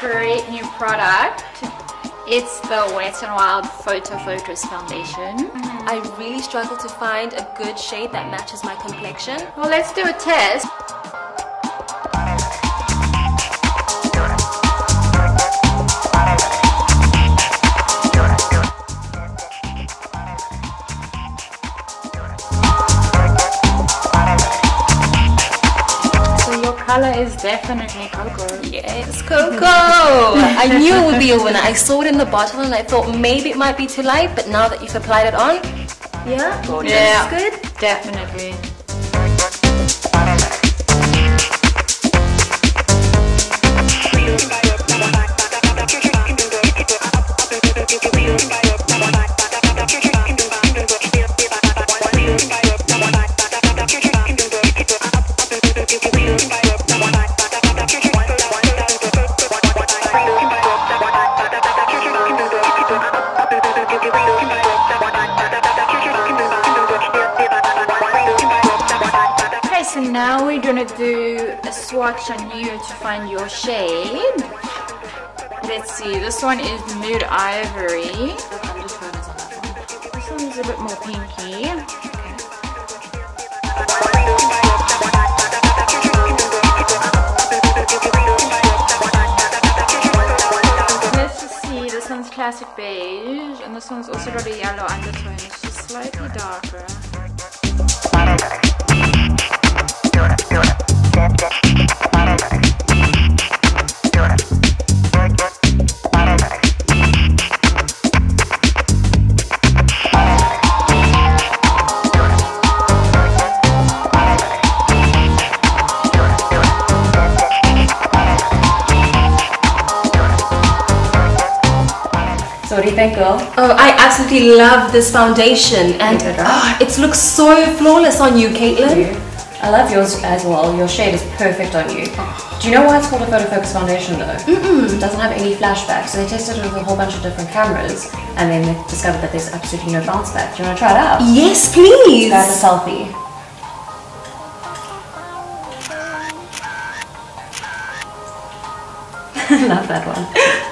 great new product. It's the Wet n Wild Photo Focus Foundation. Mm-hmm. I really struggle to find a good shade that matches my complexion. Well, let's do a test. Color is definitely cocoa. Yes, Cocoa! I knew it would be a winner. I saw it in the bottle and I thought maybe it might be too light, but now that you've applied it on, yeah, Yeah. it's good. Definitely. Okay, now we're gonna do a swatch on you to find your shade. Let's see, this one is Nude Ivory. This one is a bit more pinky. Let's see, this one's classic beige, and this one's also got a yellow undertone. It's just slightly darker. So what do you think, girl? Oh, I absolutely love this foundation and it, oh, it looks so flawless on you, Caitlin. I love yours as well. Your shade is perfect on you. Ah. Do you know why it's called a photo focus foundation though? Mm-mm. It doesn't have any flashback. So they tested it with a whole bunch of different cameras and then they discovered that there's absolutely no bounce back. Do you want to try it out? Yes, please. Grab a selfie. love that one.